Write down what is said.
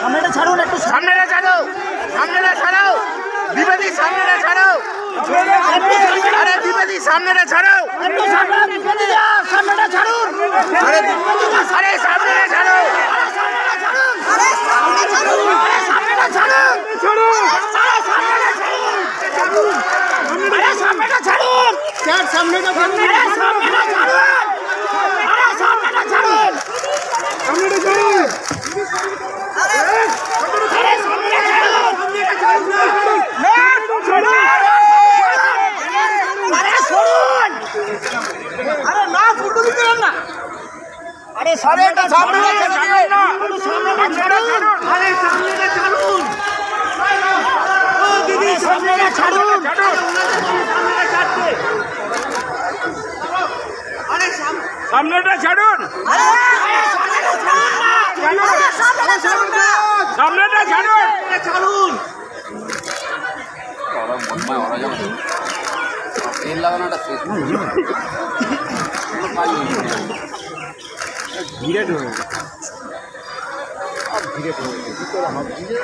ছাড়ুন একটু সামনেটা ছাড়ো সামনেটা ছাড়ো বিপদি সামনেটা ছাড়ো। আরে বিপদি সামনেটা ছাড়ো। একটু সামনে সামনেটা ছাড়ুন। আরে আরে সামনেটা ছাড়ো। আরে সামনেটা ছাড়ুন সামনেটা ছাড়ুন। সামনেটা ছাড়ুন স্যার সামনেটা আরে সামনেটা ছাড়ুন আরে সামনেটা ছাড়ুন আরে সামনেটা ছাড়ুন আরে সরুন আরে না ফুটো দিতে না আরে সামনেটা ছাড়ুন সামনেটা ছাড়ুন আরে সামনেটা ছাড়ুন ছাড়ুন আরে সামনে সামনেটা ছাড়ুন আরে গেছে আরে লাগানোটা শেষ